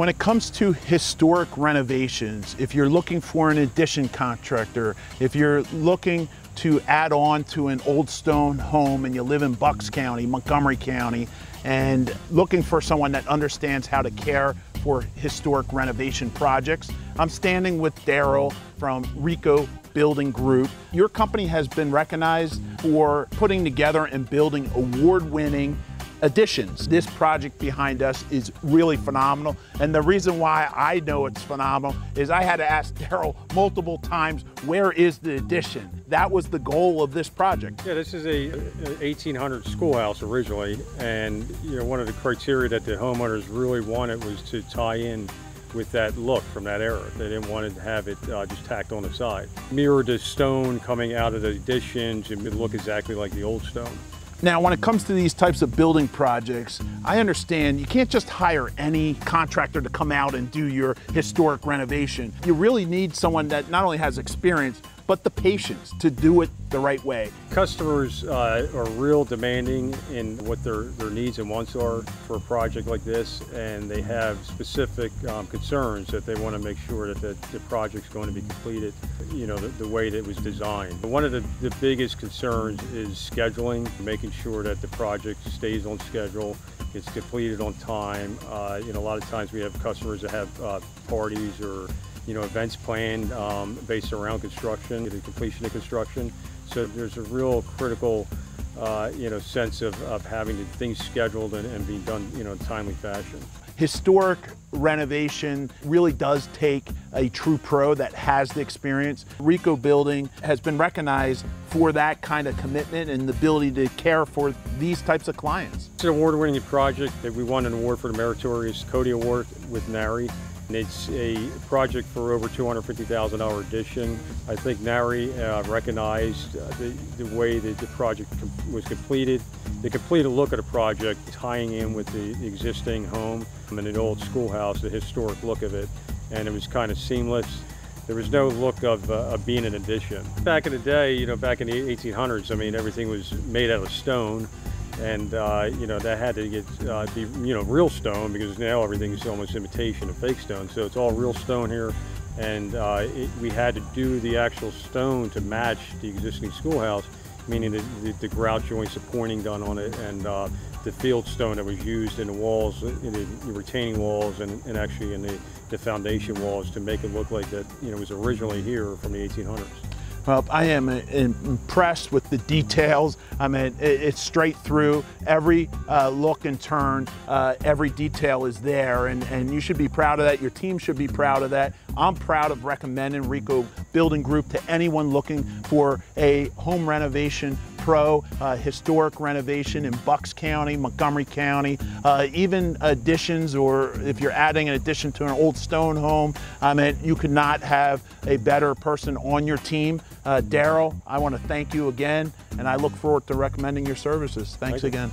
When it comes to historic renovations, if you're looking for an addition contractor, if you're looking to add on to an old stone home and you live in Bucks County, Montgomery County, and looking for someone that understands how to care for historic renovation projects, I'm standing with Daryl from Ricco Building Group. Your company has been recognized for putting together and building award-winning additions. This project behind us is really phenomenal. And the reason why I know it's phenomenal is I had to ask Daryl multiple times, where is the addition? That was the goal of this project. Yeah, this is a, a 1800 schoolhouse originally. And you know, one of the criteria that the homeowners really wanted was to tie in with that look from that era. They didn't want to have it uh, just tacked on the side. Mirrored the stone coming out of the additions and look exactly like the old stone. Now, when it comes to these types of building projects, I understand you can't just hire any contractor to come out and do your historic renovation. You really need someone that not only has experience, but the patience to do it the right way. Customers uh, are real demanding in what their, their needs and wants are for a project like this, and they have specific um, concerns that they want to make sure that the, the project's going to be completed, you know, the, the way that it was designed. One of the, the biggest concerns is scheduling, making sure that the project stays on schedule, gets completed on time. Uh, you know, a lot of times we have customers that have uh, parties or you know, events planned um, based around construction, the completion of construction. So there's a real critical, uh, you know, sense of, of having things scheduled and, and being done, you know, in timely fashion. Historic renovation really does take a true pro that has the experience. Ricco Building has been recognized for that kind of commitment and the ability to care for these types of clients. It's an award-winning project that we won an award for the Meritorious CotY Award with NARI. And it's a project for over $250,000 addition. I think NARI uh, recognized uh, the, the way that the project com was completed. The completed look at the project tying in with the, the existing home and an old schoolhouse, the historic look of it, and it was kind of seamless. There was no look of, uh, of being an addition. Back in the day, you know, back in the 1800s, I mean, everything was made out of stone and uh, you know that had to get uh, be you know real stone because now everything's almost imitation of fake stone. So it's all real stone here, and uh, it, we had to do the actual stone to match the existing schoolhouse, meaning the, the, the grout joints, the pointing done on it, and uh, the field stone that was used in the walls, in the, the retaining walls, and, and actually in the, the foundation walls to make it look like that you know was originally here from the 1800s. Well, I am uh, impressed with the details. I mean, it's straight through. Every uh, look and turn, uh, every detail is there, and, and you should be proud of that. Your team should be proud of that. I'm proud of recommending Ricco Building Group to anyone looking for a home renovation pro uh, historic renovation in Bucks County, Montgomery County, uh, even additions or if you're adding an addition to an old stone home, I mean, you could not have a better person on your team. Uh, Daryl, I want to thank you again and I look forward to recommending your services. Thanks thank again.